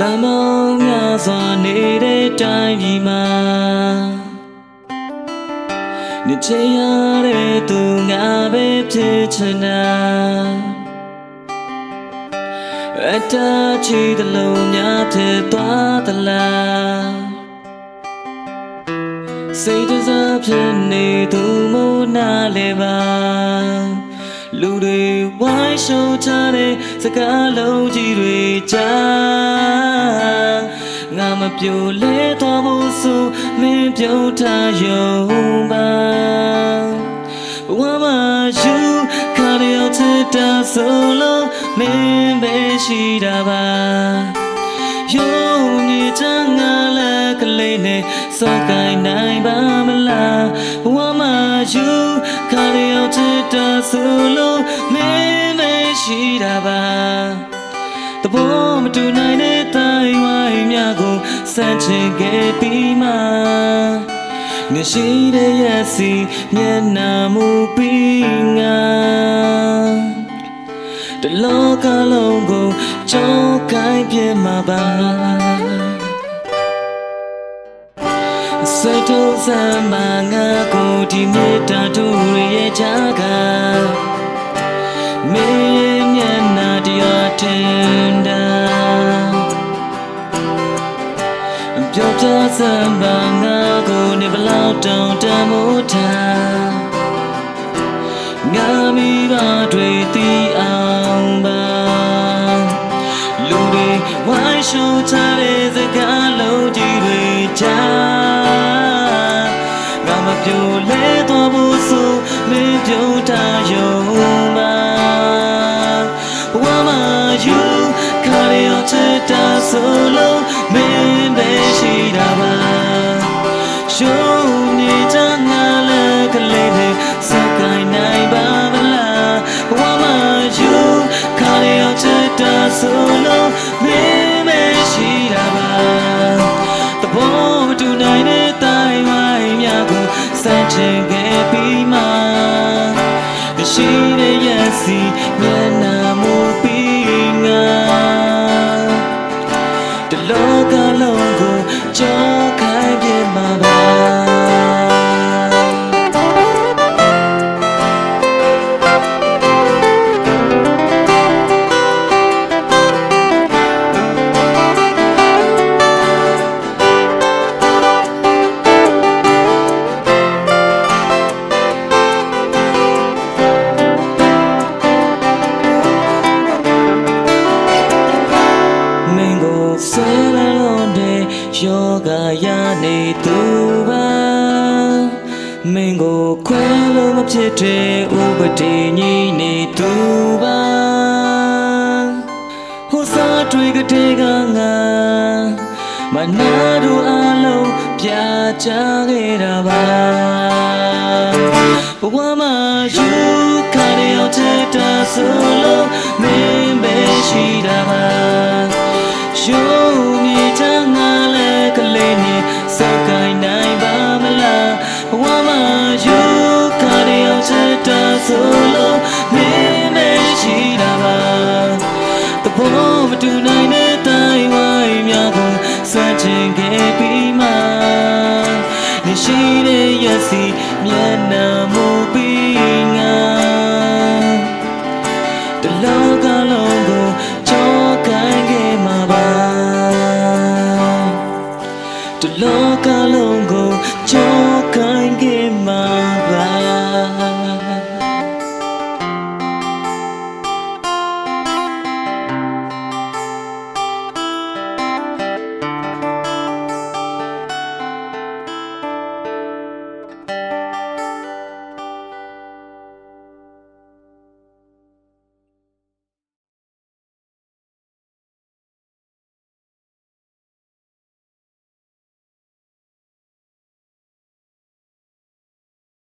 တမောင်းများစွာနေတဲ့တိုင်းပြည်မှာနေချင်ရတဲ့သူငါပဲဖြစ်ချင်တာအတားချီတလုံးများဖြစ်သွားသလားစိတ်တစားဖြစ်နေသူမို့နားလေပါ လူတွေဝိုင်းရှုံချတဲ့စကားလုံးကြီးတွေကြားငါမပြိုလဲသွားဖို့ဆိုမင်းပြုံးထားရုံပါဘဝမှာယူခါရရောက်ချစ်တာဆိုလို့မင်းပဲရှိတာပါယုံကြည်ချမ်းငါလည်းကလေးနဲ့စောကိုင်းနိုင်ပါမလားဘဝမှာယူခါရရောက်ချစ် တာဆိုလို့မင်းပဲရှိတာပါတဘောမတူနိုင်တဲ့တိုင်းဝိုင်းများကိုစမ်းချင်ခဲ့ပြီးမှငရှိတဲ့ရဲ့စီမျက်နှာမူပြီးငါတလောကလုံးကိုကြောက်ကိုင်းပြမှာပါ စိတ်ထုံးစမ်းမှငါကိုဒီမေတ္တာတို့ရဲ့ချာကမင်းမျက်နှာတရားတင်တာပြောပြစမ်းပါငါကိုနေဘလောက်တောင်တမိုးထားငါမိဘတွေတီးအောင်ပါလူတွေဝိုင်းရှုံချ ပြိုလဲတော့ဘူးဆိုမင်းပြုံးထားရုံပါဘဝမှာယူခါရအောင်ချစ်တာဆိုလို့မင်းပဲရှိတာပါရှုံးနေချမ်းငါလည်းကလေးနဲ့စကိုင်းနိုင်ပါမလားဘဝမှာယူခါရအောင်ချစ်တာဆိုလို့မင်းပဲရှိတာပါတဘော ကိုစမ်းချင်ခဲ့ပြီးမှရှိတဲ့ရဲ့စီမျက်နှာ ယောဂရနေသူပါမင်းကိုခွဲလို့မဖြစ်တဲ့ဥပဒေကြီးနေသူပါဟိုစားတွေကတဲ့ကငါမနာတို့အလုံးပြချခဲ့တာပါဘဝမှာယူခါရရောက်တဲ့တာဆိုလို့မင်းပဲရှိတာပါရှုံးမြေချ တာဆိုလို့မင်းပဲရှိတာပါတဘောမတူနိုင်တဲ့တိုင်းဝိုင်းများကိုစမ်းချင်ခဲ့